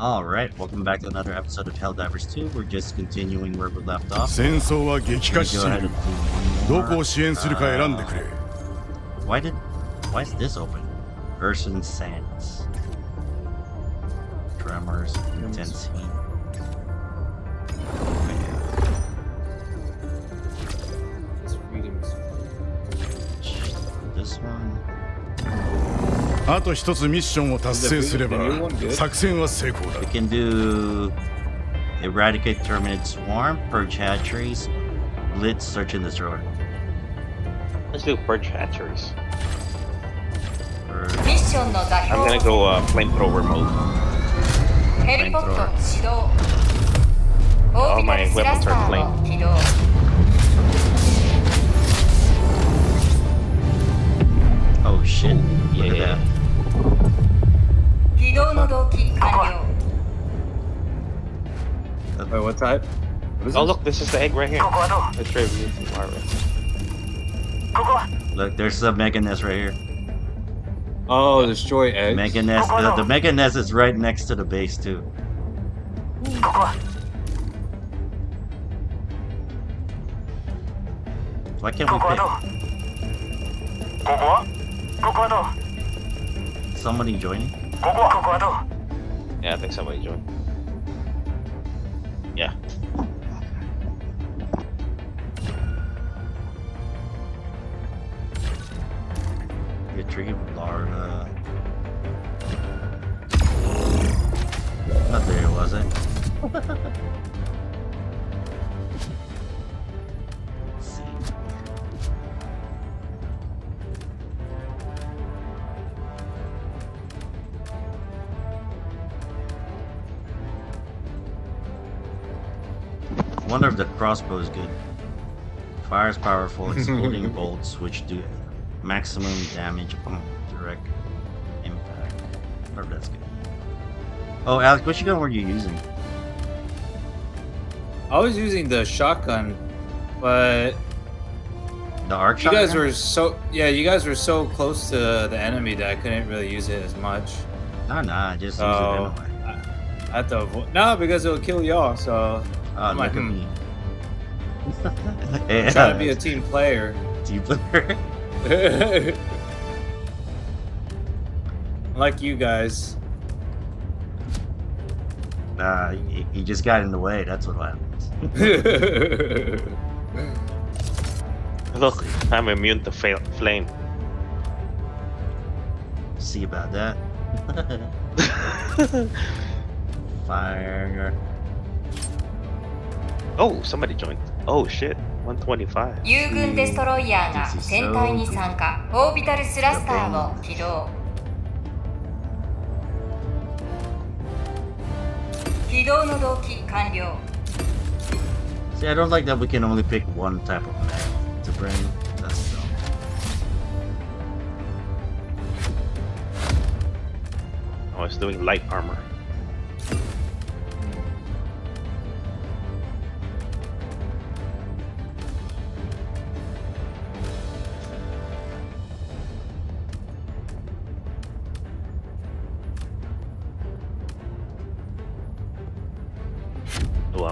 Alright, welcome back to another episode of Helldivers 2. We're just continuing where we left off. Uh, why did... Why is this open? Erson Sands. Tremors, intense heat. This one... あと一つミッションを達成すれば The new one good? 作戦は成功だ We can do... Eradicate Terminate Swarm, Purge Hatcheries, Blitz, Search and Destroy. Let's do purge hatcheries. Purge... ミッションの座 I'm 標 gonna go uh, flamethrower mode. ヘリポット始動オービタルスラスターを起動 Oh shit, look at Yeah. that. 起動の動機完了 Wait, what type? What is Oh this? look, this is the egg right here. Let's try using Mara. Look, there's a Mega Nest right here. Oh, destroy eggs. Mega Nest, the, the Mega Nest is right next to the base too. Why can't we pick? Somebody joining? Yeah, I think somebody joined. Yeah. Retrieve Lara. Not there, was it? crossbow is good. Fires powerful exploding bolts which do maximum damage upon direct impact. Wonder if that's good. Oh, Alex, which gun were you using? I was using the shotgun, but The arc you guys were so yeah, you guys were so close to the enemy that I couldn't really use it as much. Nah, nah, just use it anyway. I had to avoid no because it'll kill y'all. So Oh, I'm look like, at hmm. me. Hey, I'm trying to be a team player. team player. like you guys. nah, he, he just got in the way. That's what happens. Look, I'm immune to fa- flame. See about that. Fire. oh, somebody joined. Oh shit, 125. 友軍デストロイヤーが戦隊に参加オービタルスラスターを起動起動の動機完了 See, I don't like that we can only pick one type of mech to bring. That's dumb. I was doing light armor.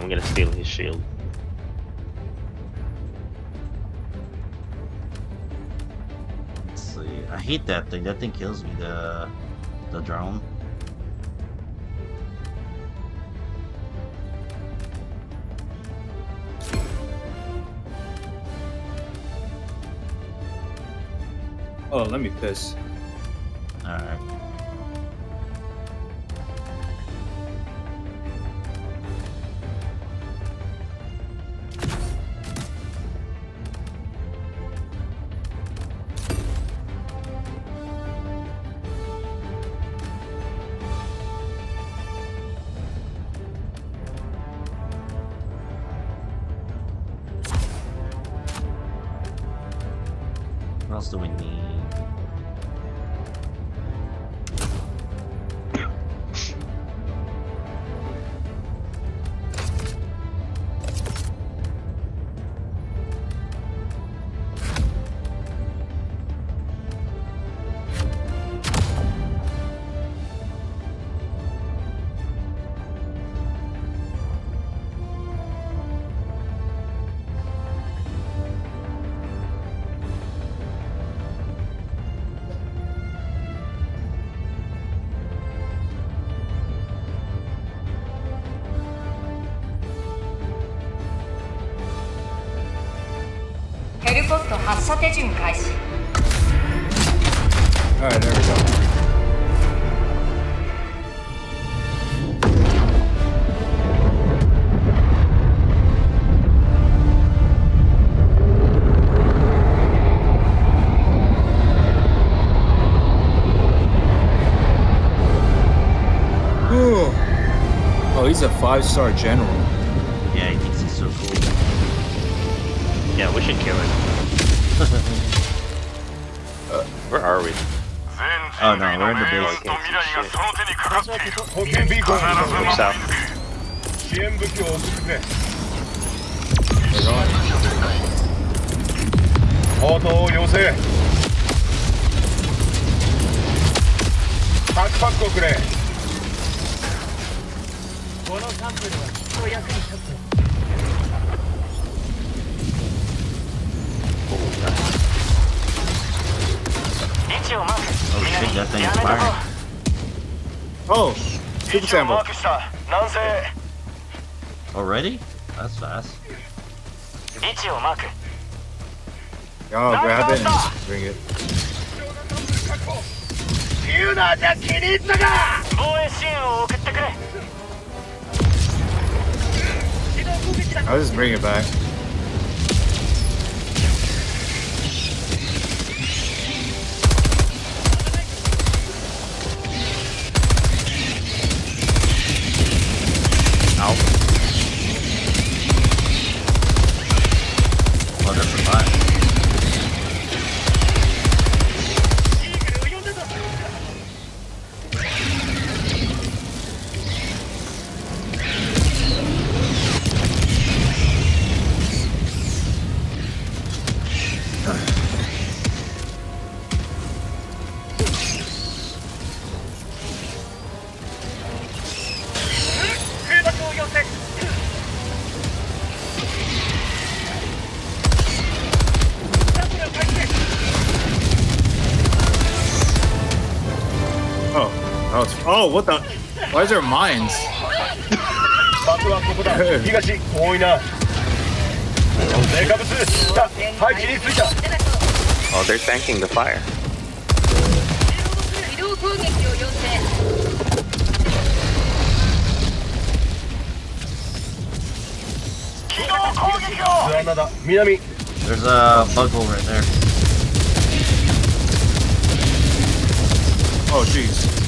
I'm gonna steal his shield. Let's see. I hate that thing. That thing kills me. The the drone. oh, let me piss. All 発射手順開始 Alright, there we go. Oh, he's a five-star general. Are we? Oh no, we're in the base. ン We're south. 支援武器を送って応答を要請パックパックをくれ thing. Oh, Super Sample. Already? That's fast. Oh, grab it and bring it. I'll just bring it back. Oh, what the? Why is there mines? oh, they're banking the fire. There's a bug hole right there. Oh, jeez.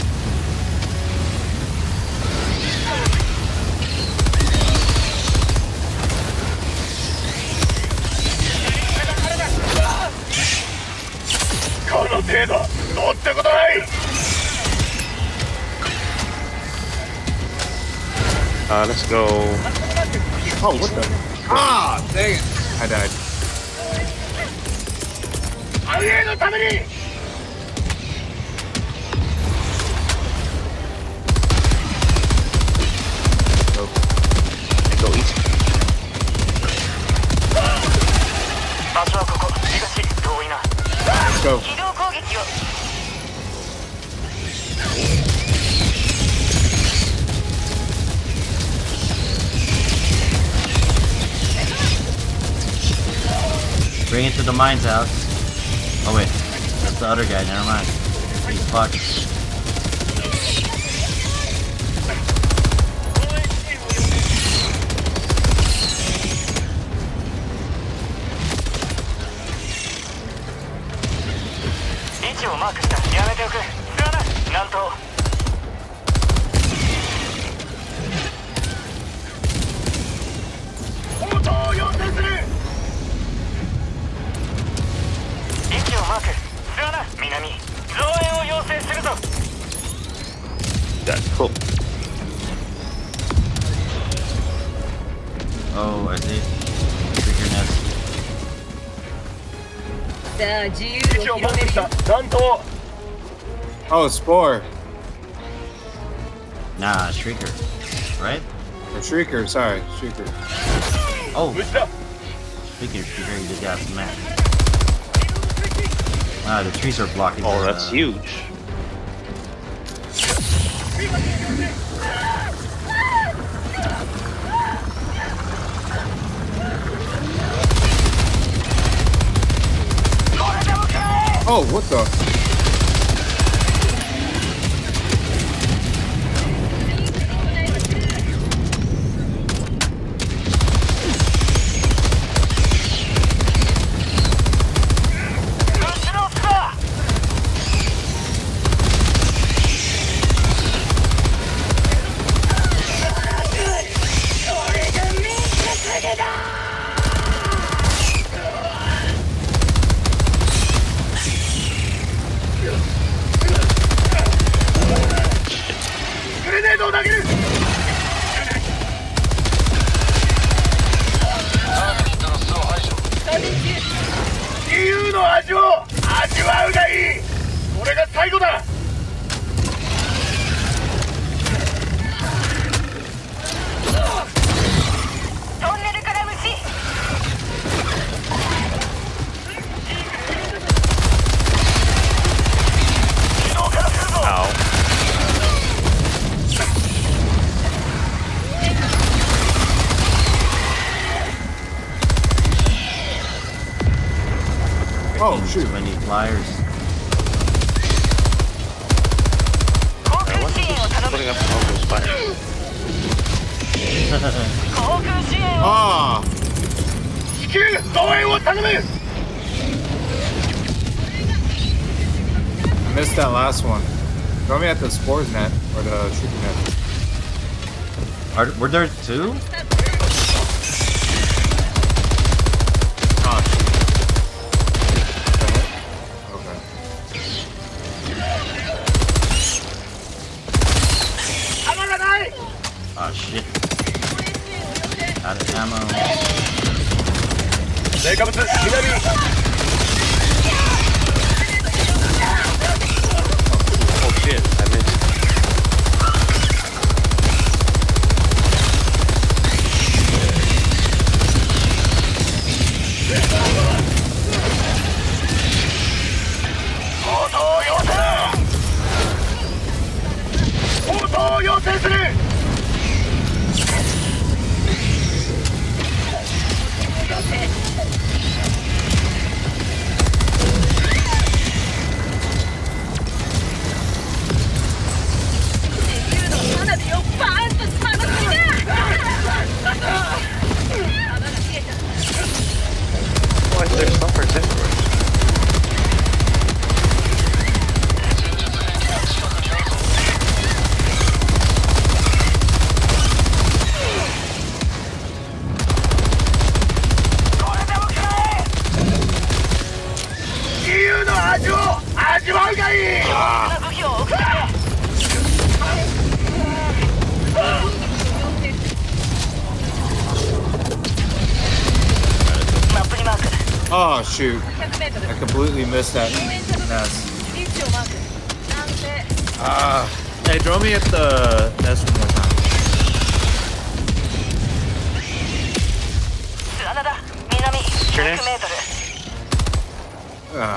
程度どうってことない Uh, let's go. Oh, what the? Ah, dang it. I died. The mines, Alex. Oh wait, that's the other guy. Never mind. He's fucked. Oh, Spore. Nah, Shrieker. Right? Or Shrieker, sorry. Shrieker. Oh. Speaking of Shrieker, you just got smacked. Ah, the trees are blocking Oh, that's uh, huge. Oh, what the? Spores net or the shooting net. Are, were there two? 応答を要請する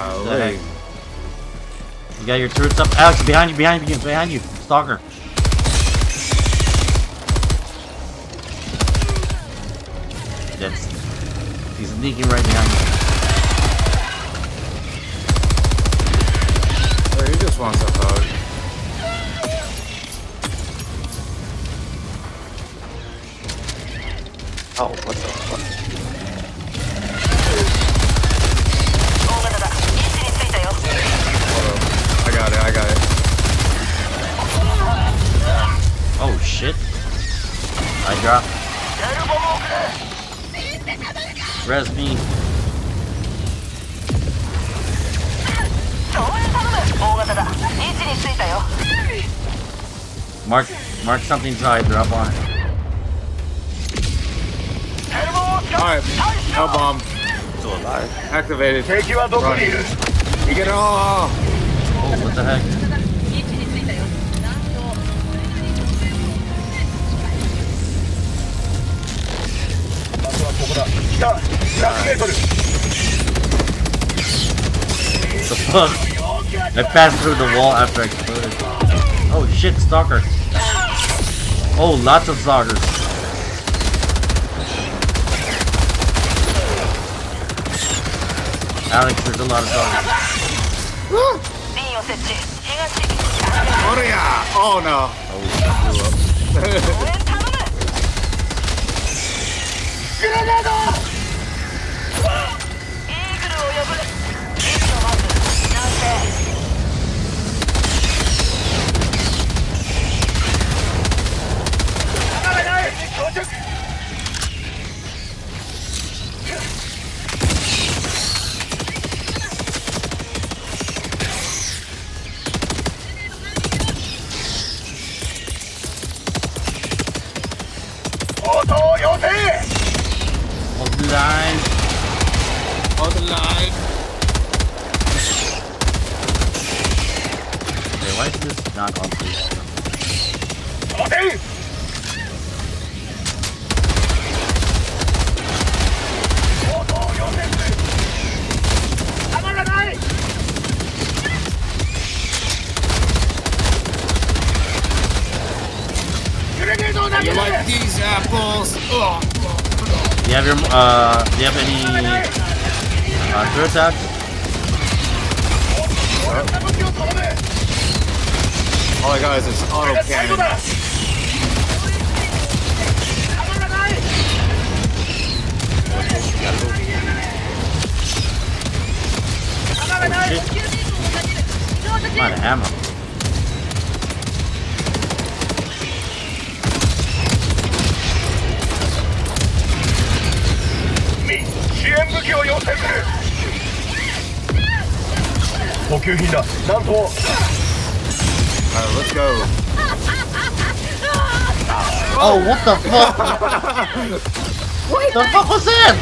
Oh, The wait. heck? You got your turrets up. Alex, behind you, behind you, behind you. Stalker. That's. He's sneaking right behind you. Oh, he just wants a hug. Oh, what the fuck? got it, I got it. Oh shit. I dropped. Res me. Mark, mark something. high, drop on it. Alright, hell bomb. Still alive. Activated. Take you out, don't You get it all the heck? The fuck? I passed through the wall after I exploded. Oh shit, stalker. Oh, lots of stalkers. Alex, there's a lot of stalkers. リンを設置東 Oh yeah! Oh no! Oh, 応援頼むグラナードイーグルを呼ぶリストまず南西到着 You like these apples? Do you have your uh? Do you have any uh, throw attack? All I got is this auto cannon. Go. I'm out of ammo. 支援武器を要請する補給品だなんと Alright, let's go. Oh, what the fuck? what the fuck was that?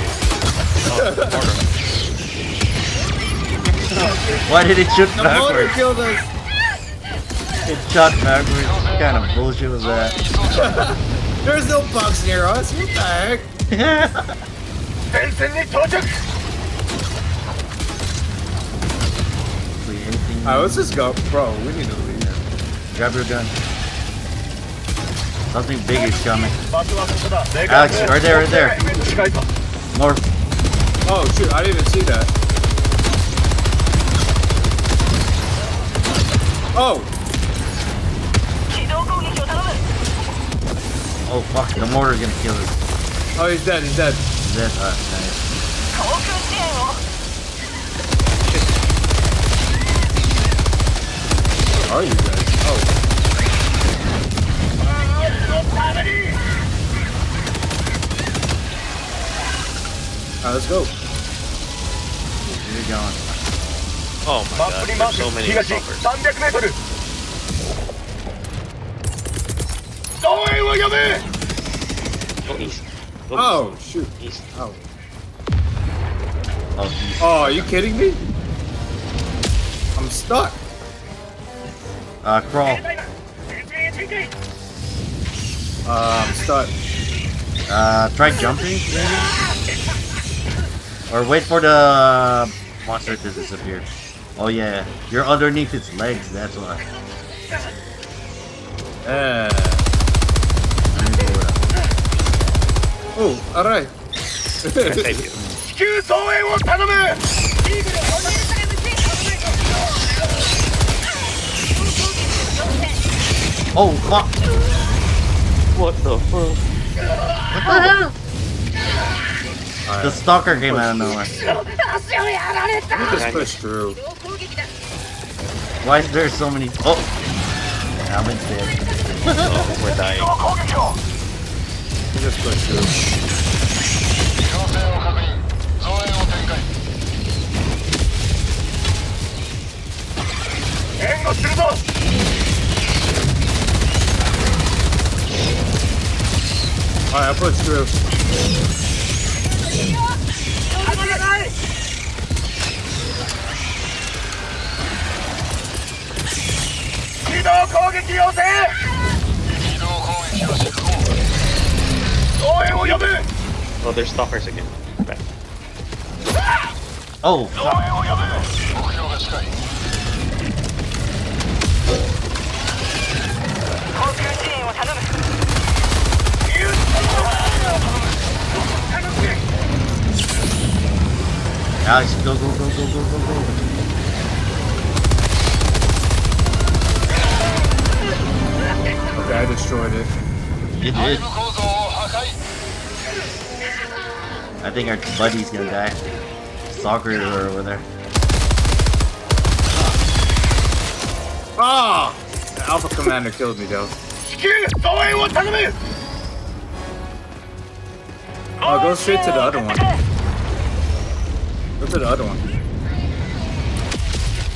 Why did it shoot The motor backwards? killed us! It shot backwards. What kind of bullshit was that? There's no bugs near us. What the heck? 前線に到着 Wait, anything? Alright, let's just go. Bro, we need to leave. Grab your gun. Something big is coming. 場所はここだ Alex, right there, right there. 近いか More. Oh shoot, I didn't even see that. Oh! 機動攻撃を頼む Oh fuck, the mortar's gonna kill us. Oh, he's dead, he's dead. Is that uh, nice. 航空支援を Are you guys? Oh. Alright, let's go. Where you going? Oh my マッ god, プにマー there's so ク many 東 stalkers. 300メートル応援を呼ぶ Go east. Go Oh, shoot. east. Oh. Oh, east. Oh, are you kidding me? I'm stuck. Uh, crawl. Uh, I'm stuck. Uh, try jumping, maybe? Or wait for the monster to disappear. Oh yeah, you're underneath its legs, that's why. Yeah. up. Oh, alright. Thank you. 地球増援を頼む Oh fuck! What the fuck? The stalker came out of nowhere. Just push through. Why is there so many? Oh, Alvin's dead. Oh, we're dying. じゃスパ要請を確認増援を展開援護するぞはいアプローチくれ離れな動攻撃要請 Oh, they're stalkers again. Right. Oh! Alex, go, go, go, go, go, go, go. Okay, I destroyed it. You did. I think our buddy's gonna die. Soccer over there. Oh! Alpha Commander killed me though. Oh, go straight to the other one. Go to the other one.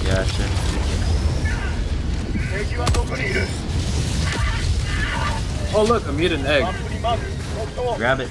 Yeah, shit. Oh look, a mutant egg. Grab it.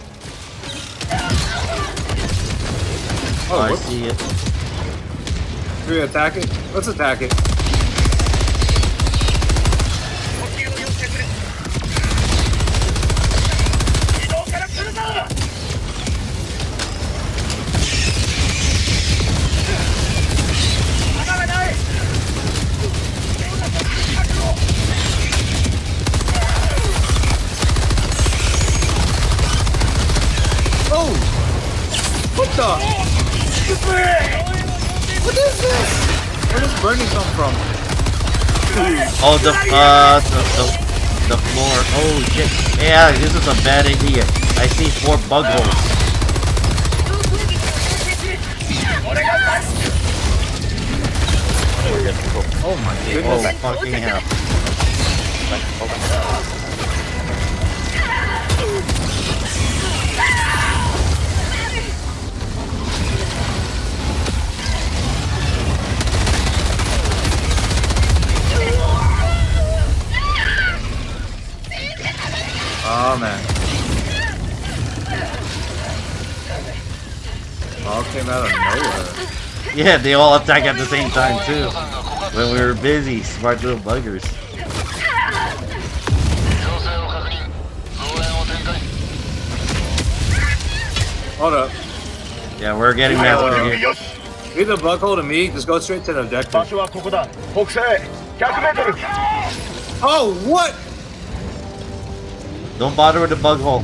Oh, there's a nest. Where? I whoops. see it. Should we attack it? Let's attack it. What is this? Where does burning come from? Oh, the uh, the, the the floor. Oh shit! Yeah, this is a bad idea. I see four bug holes. Oh my god. Oh fucking hell! all came out of nowhere. Yeah, they all attack at the same time too. When we were busy, smart little buggers. Hold up. Yeah, we're getting mastered here. Leave the bug hole to me, just go straight to the objective. Oh, what? Don't bother with the bug hole.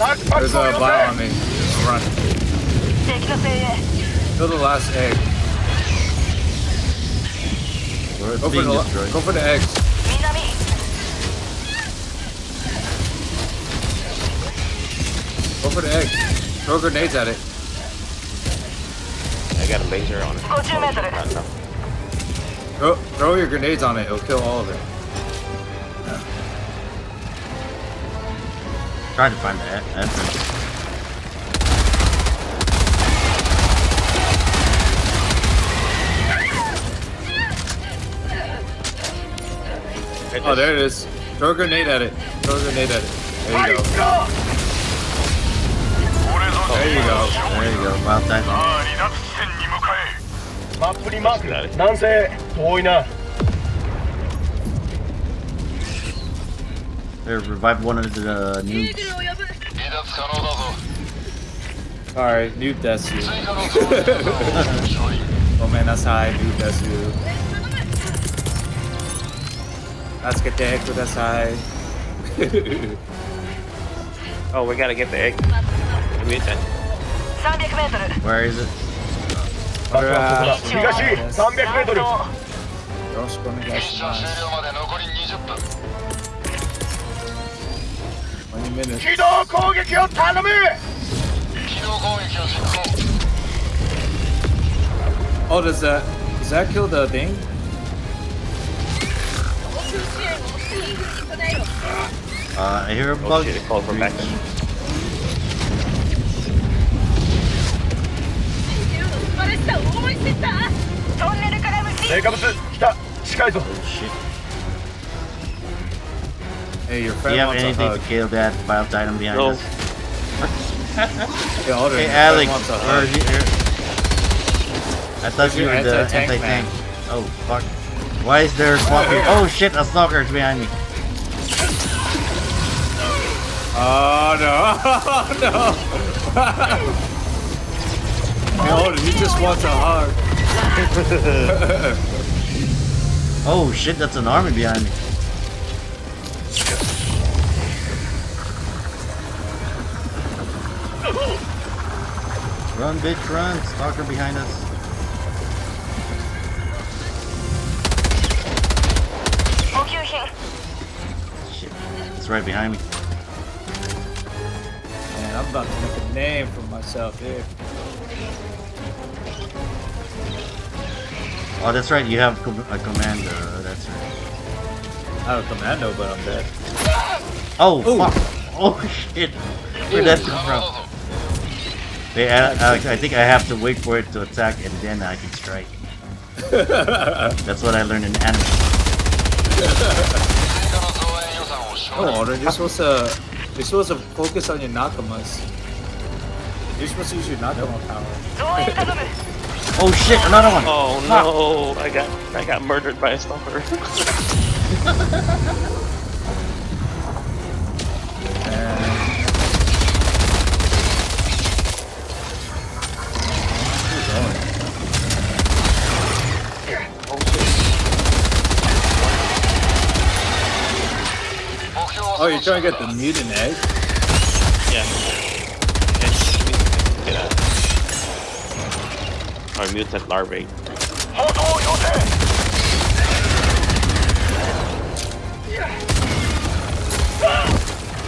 There's a bio on me. Run. Kill the last egg. Go for, the, go for the eggs. Go for the eggs. Throw grenades at it. I got a laser on it. Oh, throw your grenades on it. It'll kill all of it. Try to find the e- entrance. Oh, there it is. Throw a grenade at it. Throw a grenade at it. There you go. There you go. There you go. About time. さあ離脱地点に向かえマップにマーク南西遠いな revive one of the noobs. Alright, noob desu. oh man, that's high, noob desu. Let's get the egg with us high. oh, we gotta get the egg. Wait then. 300m. Where is it? Alright. 300m. よろしくお願いします。実行 Oh, does that does that kill the thing? Uh, I hear a Oh bug. shit, it called for backup. トンネルから虫成果物来た近いぞ Oh shit. Hey, your Do you have anything to kill that bile titan behind No. us? Yeah, Alden, Hey Alex, wants where are you? I thought you were the anti-tank anti-tank. Oh fuck. Why is there a swap here? Oh shit, a stalker is behind me. Oh no! Oh, no! hey, Alden, he just wants a hug. Oh shit, that's an army behind me. Run, bitch, run. Stalker behind us. Shit. It's right behind me. Man, I'm about to make a name for myself here. Oh, that's right. You have com- a commander. uh, That's right. Not a commando, but I'm dead. Oh, Ooh. fuck. Oh, shit. Where'd that come from? Wait, Alex, I think I have to wait for it to attack and then I can strike. That's what I learned in anime. oh, Oren, you're supposed to, you're supposed to focus on your Nakamas. You're supposed to use your Nakama power. oh shit, another one! Oh no, ah. I got, I got murdered by a stalker. Oh, you're trying to get the mutant egg? Yeah. It's get out. Mutant larvae. Hold all your dead!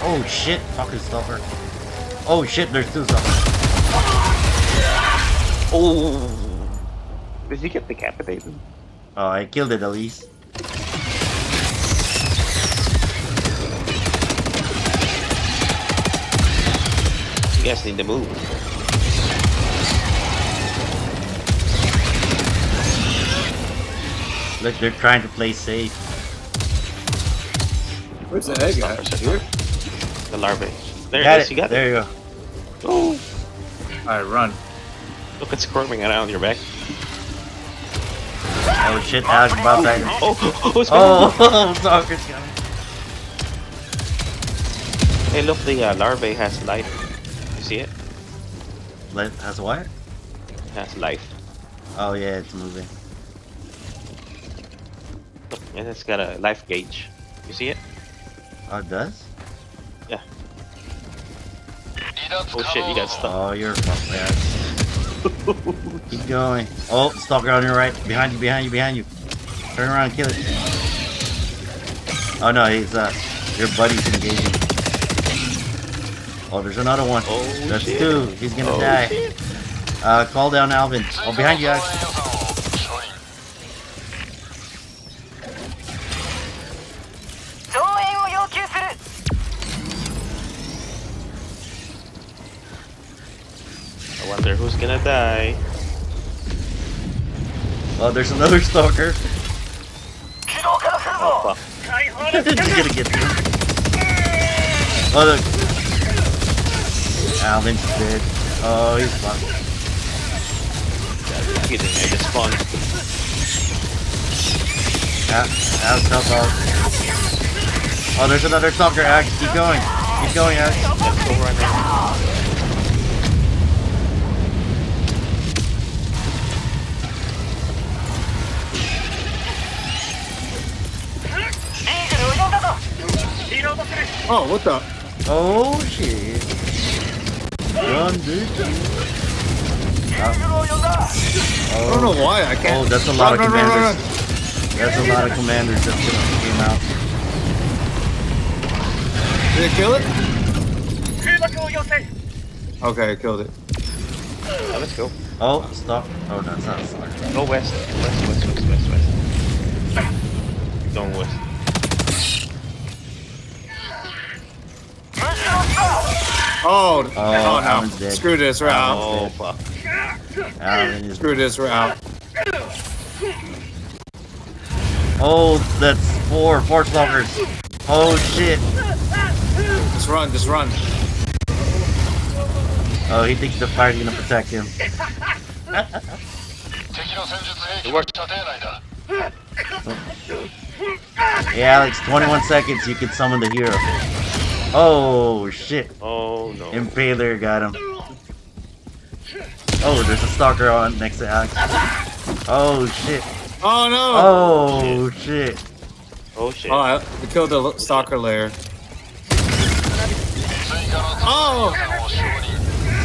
Oh shit, fucking stalker. Oh shit, there's two stalkers. Oh! Did he get decapitated? Uh, oh, I killed it at least. You guys need to move. Look, they're trying to play safe. Where's the egg at? Here? The larvae. There Got it is. You got there it. you go. Oh, Alright, run. look, it's squirming around your back. Oh shit, Alex Bile Titan. Oh, oh, it's coming. Oh, stalker's coming. Hey, look, the uh, larvae has life. You see it? Let, has what? It has life. Oh yeah, it's moving. Look, and it's got a life gauge. You see it? Oh, it does? Yeah. Oh shit, you got stuck. Oh, you're fucked, man. Keep going. Oh, stalker on your right. Behind you, behind you, behind you. Turn around and kill it. Oh no, he's uh your buddy's engaging. Oh, there's another one. Oh, That's shit. two. He's gonna oh, die. Shit. Uh, call down Alvin. Oh, behind you guys. I wonder who's gonna die. Oh, there's another stalker. Oh, fuck. He's gonna get me. Oh, look. Alan's dead. Oh, he's fucked. Get in there, just spawn. Al Alan's help. Oh, there's another stalker, Axe. Keep going. Keep going, Axe. Go right now. Oh, what the? Oh, jeez. Run, dude. Oh. I don't know why I can't. Oh, that's a lot run, of commanders. Run, run, that's a lot of commanders that came out. Did it kill it? Okay, I killed it. Oh, let's go. Oh, stop. Oh, no, it's not stop. Go west. West, west, west, west, west. Don't west. Oh, oh, oh no. Screw this, we're out. Oh, fuck. Screw this, we're out. Oh, that's four force lovers. Oh, shit. Just run, just run. Oh, he thinks the fire's gonna protect him. Yeah, Alex, 21 seconds, you can summon the hero. Oh shit. Oh no. Impaler got him. Oh, there's a stalker on next to Alex. Oh shit. Oh no. Oh shit. shit. Oh shit. Oh, we killed the stalker lair. Oh!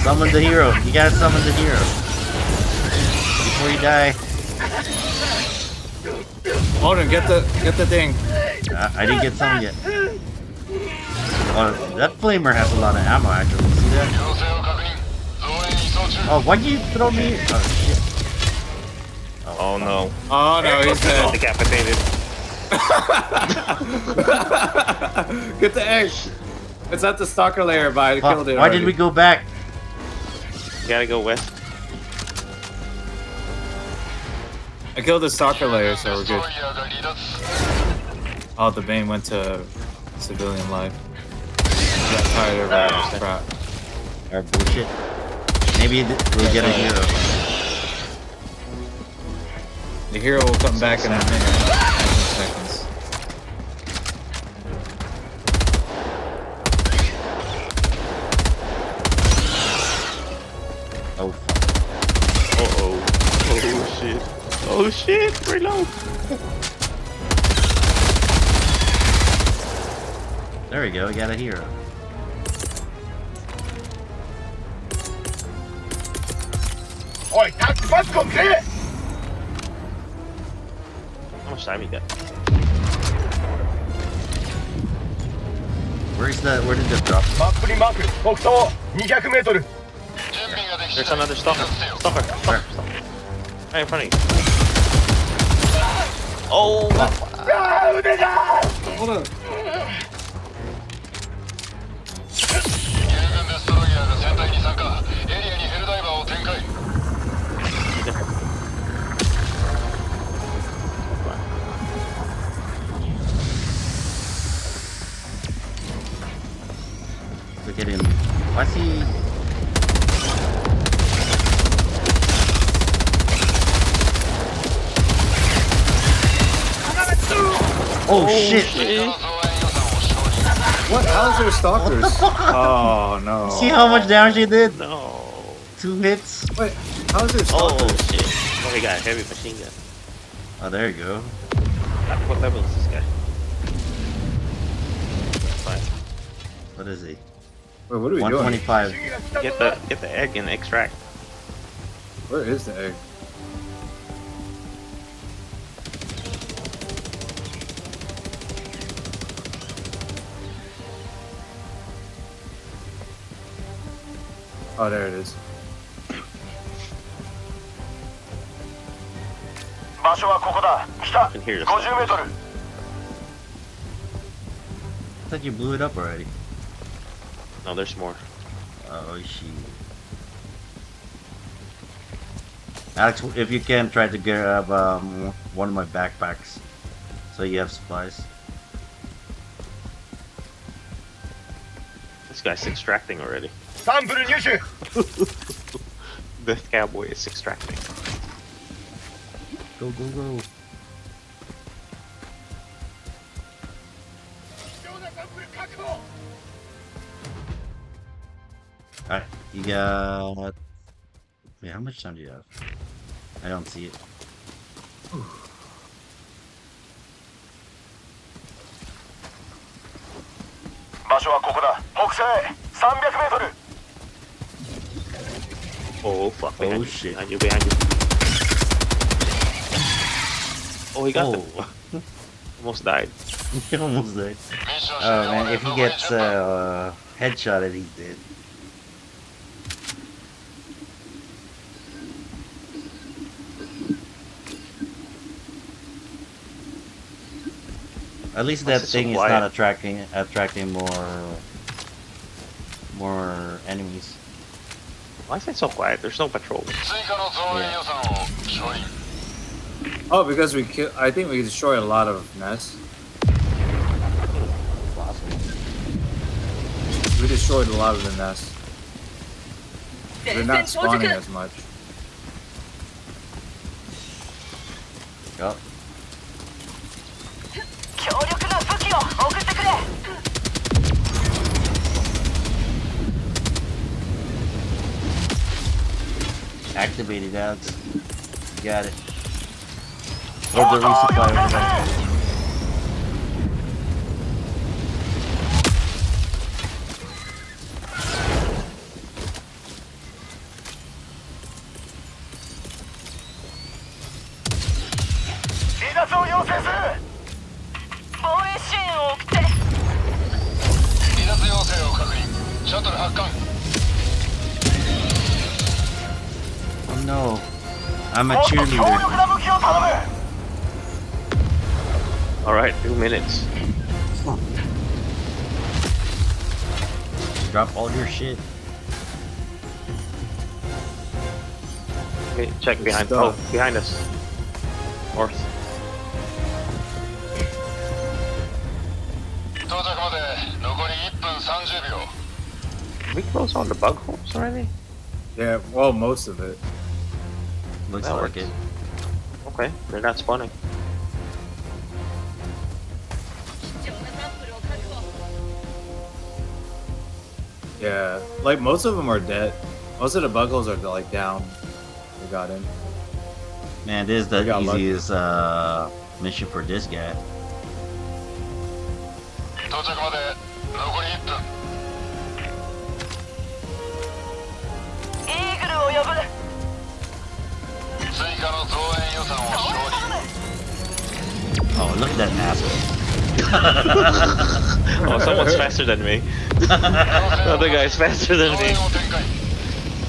Summon the hero. You gotta summon the hero. Before you die. Hold on, get the get the thing. I didn't get some yet. Oh, that flamer has a lot of ammo actually, see that? Oh, why'd you throw me? Oh shit. Oh, oh no. Oh no, he's dead. Decapitated. Get the egg! It's at the stalker lair, but I killed it Why already. did we go back? You gotta go west. I killed the stalker lair, so we're good. Oh, Thebaine went to civilian life. Got tired of our crap. Or bullshit. Maybe we'll get a hero. The hero will come back in a minute. 19 seconds. Oh fuck. Uh oh. Oh shit. Oh shit. Reload. There we go, we got a hero. おいタッチバックをくれ How much time you got? Where's the where did this drop? マップにマーク北東 200m 準備ができ There's た another stalker. 離脱せよ Stalker. Stalker. Stalker. Right in front of you. Oh, あー腕だ Hold on. Masih Oh, oh shit. shit. What? How's their stalkers? oh no. See how much damage he did? No. Two hits? Wait, how's there oh, stalkers? Oh shit. Oh he got a heavy machine gun. Oh, there you go. What level is this guy? What is he? Wait, what are we 125. doing? 125. Get the get the egg and extract. Where is the egg? Oh, there it is. I can hear. I thought you blew it up already. No, there's more. Oh shit. Alex, if you can, try to grab um, one of my backpacks so you have supplies. This guy's extracting already. the cowboy is extracting. Go, go, go. got... Wait, how much time do you have? I don't see it. Oh fuck, oh, behind shit. Behind you, behind you. Oh, he got oh. Them. almost died. he almost died. Oh man, if he gets uh, headshotted, he's dead. At least that thing so is not attracting attracting more more enemies. Why is it so quiet? There's no patrols. Yeah. Oh, because we kill. I think we destroy a lot of nests. We destroyed a lot of the nests. They're not spawning as much. Yep. Activated. You got it. Or the resupply over there. drop all your shit. Check Good behind. Stuff. Oh, behind us. North. We close on the bug holes already? Yeah, well, most of it. Looks that like works. it. Okay, they're not spawning. Yeah, like most of them are dead. Most of the bug holes are like down. We got in. Man, this is the easiest uh, mission for this guy. Oh, look at that asshole. oh, someone's faster than me The other guy's faster than 増 me. 援を展開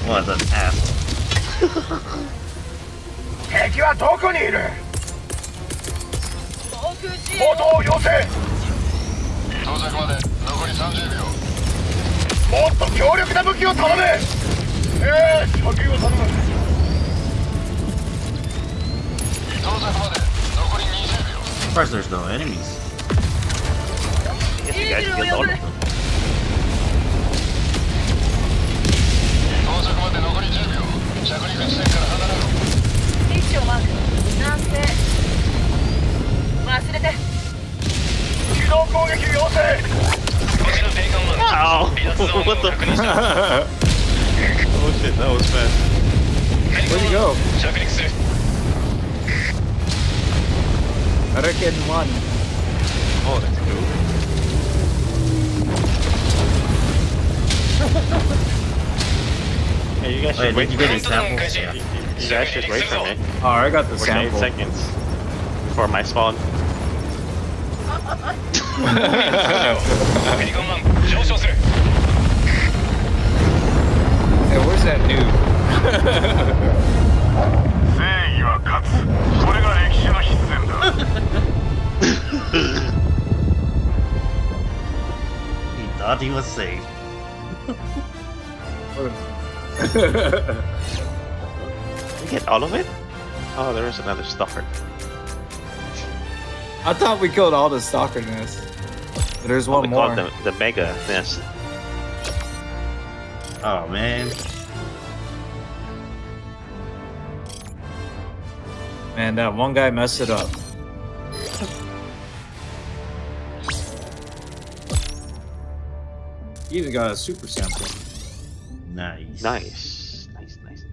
What an asshole. 敵はどこにいる防空支援報道を要請到着まで残り30秒もっと強力な武器を頼むええー、初級を頼む到着まで残り20秒 Of course, there's no enemies. I guess you guys killed all of them. 着まで残り10秒着陸地点から離れろ一丁マーク南西忘れて機動攻撃要請こっちのベーカンマン離脱ゾーンを確認した Oh shit, that was fast. Where'd you go? 着陸する Reckon one. Oh, that's cool. You guys should Wait, you get guys should wait for me. Oh, I got the sample. seconds before my spawn. hey, where's that noob? he thought he was safe. You get all of it? Oh, there is another stalker. I thought we killed all the stalker nests. There's Oh, one we call more. it the, the mega nest. Oh man. Man, that one guy messed it up. He even got a super sample. Nice. Nice. Nice, nice, nice.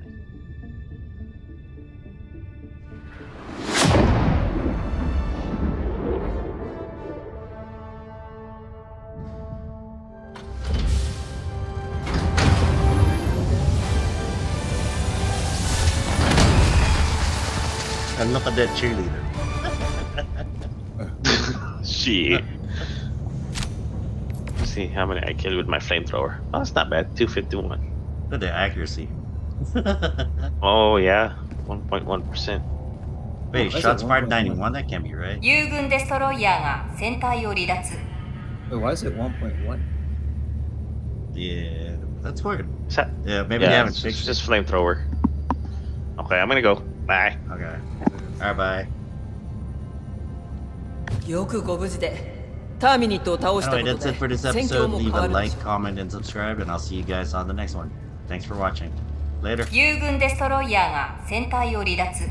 And look at that cheerleader. she Let's see how many I killed with my flamethrower. Oh, that's not bad. 251. Look at the accuracy. Oh, yeah. 1.1%. Wait, Oh, shots that's a fired 1.1. 91? That can't be right. 友軍デストロイヤーが船体を離脱 Wait, why is it 1.1? Yeah, that's weird. Is that- Yeah, maybe they yeah, haven't it's fixed just flamethrower. Okay, I'm gonna go. Bye. it. Okay. Alright, bye. よくご無事で ターミニットを倒したこ Anyway, と that's it for で this 戦況 episode. も Leave 変わ a るで like, しょう comment, and subscribe, and I'll see you guys on the next one. Thanks for watching. Later. 友軍デストロイヤーが船体を離脱